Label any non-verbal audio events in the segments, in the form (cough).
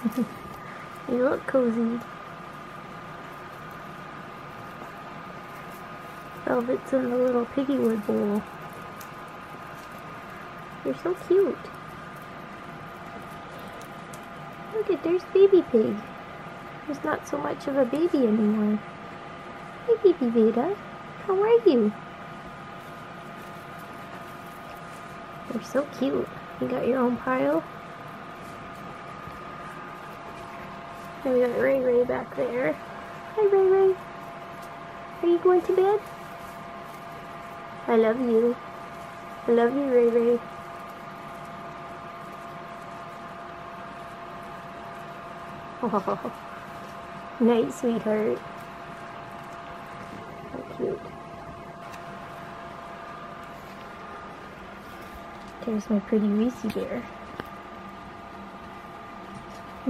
(laughs) you look cozy. Velvet's in the little piggy wood bowl. You're so cute. Look at there's baby pig. There's not so much of a baby anymore. Hey baby Veda, how are you? You're so cute. You got your own pile. And we got Ray Ray back there. Hi Ray Ray. Are you going to bed? I love you. I love you Ray Ray. Oh, (laughs) night, sweetheart. How cute. There's my pretty Reese bear.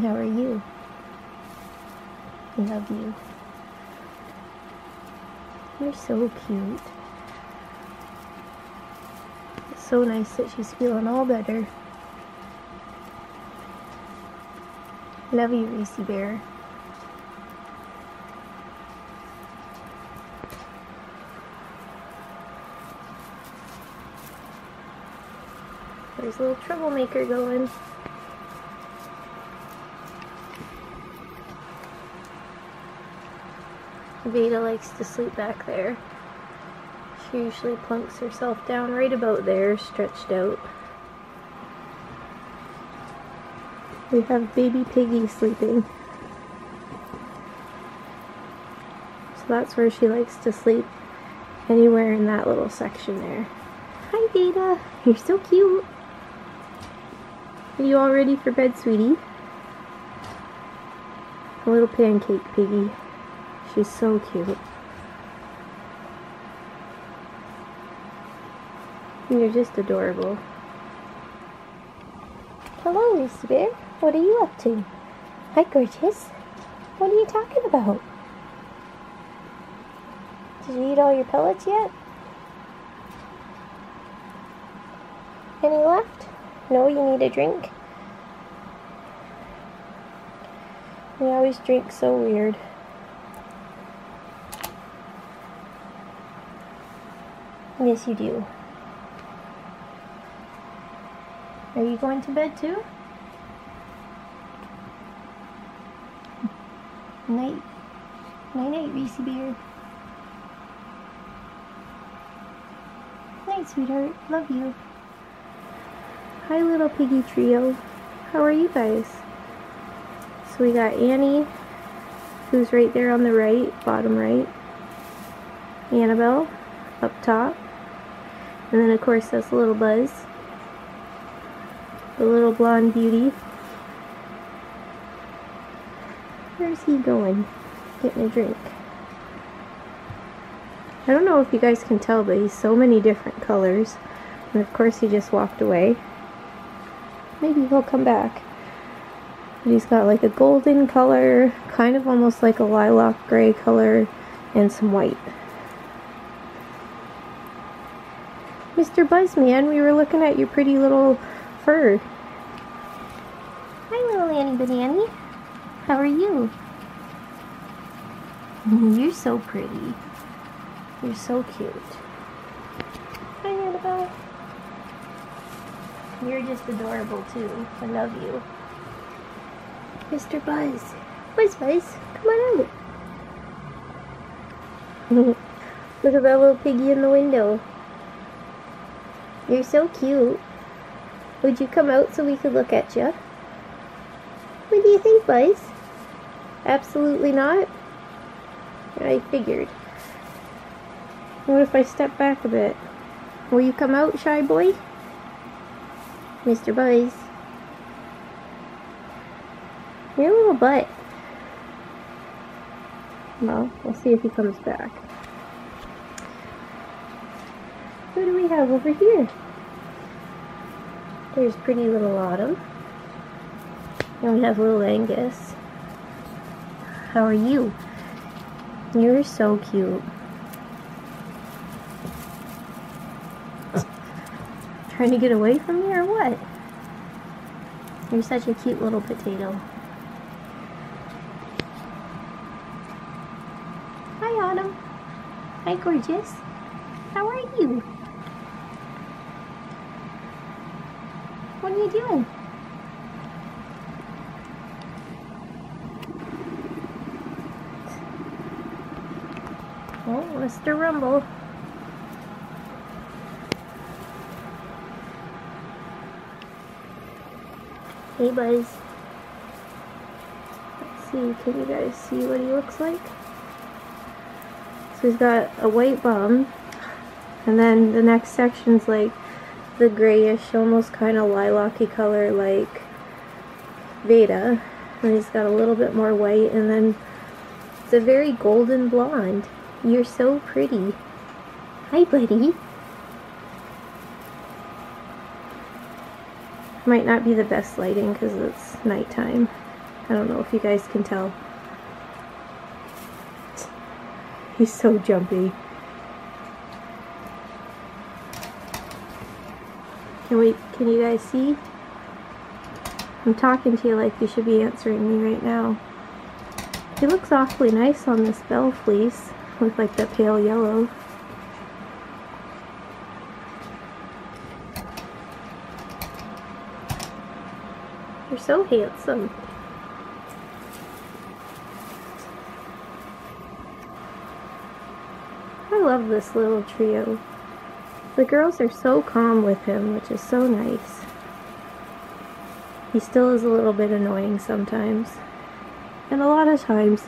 How are you? Love you. You're so cute. It's so nice that she's feeling all better. Love you, Reese Bear. There's a little troublemaker going. Veda likes to sleep back there. She usually plunks herself down right about there, stretched out. We have baby Piggy sleeping. So that's where she likes to sleep, anywhere in that little section there. Hi Veda, you're so cute. Are you all ready for bed, sweetie? A little pancake piggy. She's so cute. You're just adorable. Hello, Bear. What are you up to? Hi, gorgeous. What are you talking about? Did you eat all your pellets yet? Any left? No, you need a drink? You always drink so weird. Yes, you do. Are you going to bed too? Night. Night night, Reese Beard. Night, sweetheart. Love you. Hi, little piggy trio. How are you guys? So we got Annie, who's right there on the right, bottom right. Annabelle, up top. And then, of course, that's little Buzz. The little blonde beauty. Where's he going? Getting a drink. I don't know if you guys can tell, but he's so many different colors. And of course he just walked away. Maybe he'll come back. But he's got like a golden color, kind of almost like a lilac gray color, and some white. Mr. Buzzman, we were looking at your pretty little fur. Hi, little Annie Banani. How are you? Mm, you're so pretty. You're so cute. Hi, Annabelle. You're just adorable, too. I love you. Mr. Buzz. Buzz Buzz, come on out. (laughs) Look at that little piggy in the window. You're so cute. Would you come out so we could look at you? What do you think, Buzz? Absolutely not? I figured. What if I step back a bit? Will you come out, shy boy? Mr. Buzz. Your little butt. Well, we'll see if he comes back. we have over here? There's pretty little Autumn. And we have little Angus. How are you? You're so cute. (laughs) Trying to get away from me or what? You're such a cute little potato. Hi, Autumn. Hi, gorgeous. How are you? What are you doing? Oh, Mr. Rumble. Hey, Buzz. Let's see, can you guys see what he looks like? So he's got a white bum, and then the next section's like the grayish, almost kind of lilac-y color like Veda. And he's got a little bit more white, and then it's a very golden blonde. You're so pretty. Hi, buddy. Might not be the best lighting because it's nighttime. I don't know if you guys can tell. He's so jumpy. Can we, can you guys see? I'm talking to you like you should be answering me right now. He looks awfully nice on this bell fleece with like the pale yellow. You're so handsome. I love this little trio. The girls are so calm with him, which is so nice. He still is a little bit annoying sometimes. And a lot of times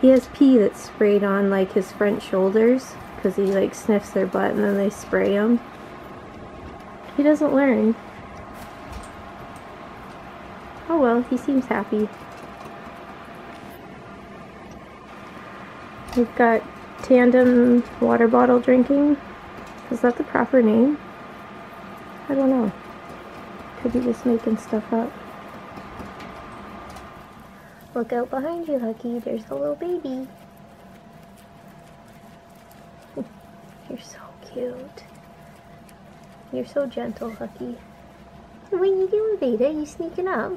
he has pee that's sprayed on like his front shoulders because he like sniffs their butt and then they spray him. He doesn't learn. Oh well, he seems happy. We've got tandem water bottle drinking. Is that the proper name? I don't know. Could be just making stuff up. Look out behind you, Hucky. There's a little baby. (laughs) You're so cute. You're so gentle, Hucky. What are you doing, Veda? You sneaking up?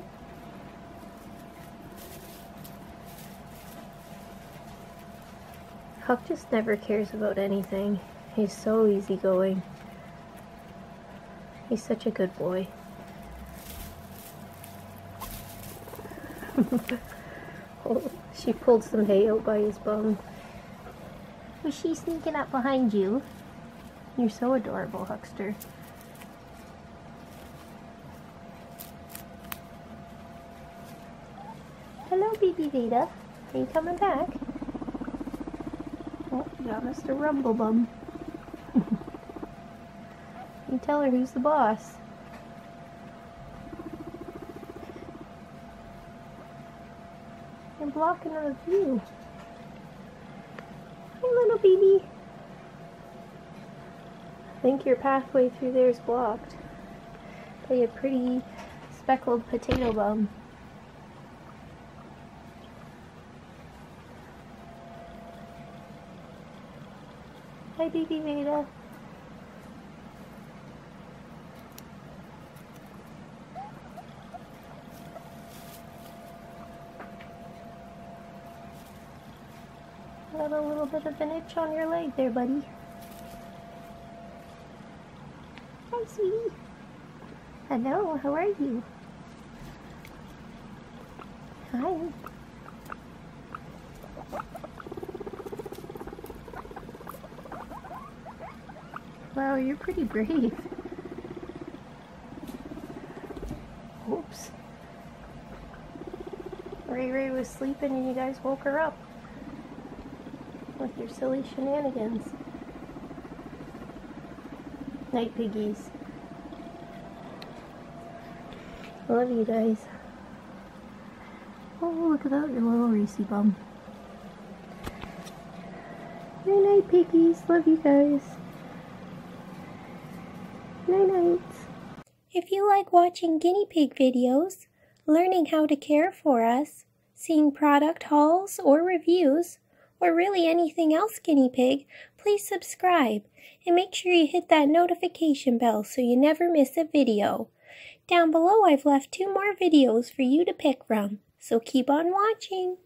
Huck just never cares about anything. He's so easygoing. He's such a good boy. (laughs) oh, she pulled some hay out by his bum. Was she sneaking up behind you? You're so adorable, Huckster. Hello, baby Veda. Are you coming back? Oh, got Mr. Rumblebum. Tell her who's the boss. You're blocking our view. Hey, little baby. I think your pathway through there is blocked by a pretty speckled potato bum. Hi, baby Veda. Got a little bit of an itch on your leg there, buddy. Hi, sweetie. Hello, how are you? Hi. Wow, you're pretty brave. Oops. Ray Ray was sleeping and you guys woke her up with your silly shenanigans. Night piggies. Love you guys. Oh, look at that, your little racy bum. Night night piggies. Love you guys. Night nights. If you like watching guinea pig videos, learning how to care for us, seeing product hauls or reviews, or really anything else guinea pig, please subscribe and make sure you hit that notification bell so you never miss a video. Down below I've left two more videos for you to pick from, so keep on watching.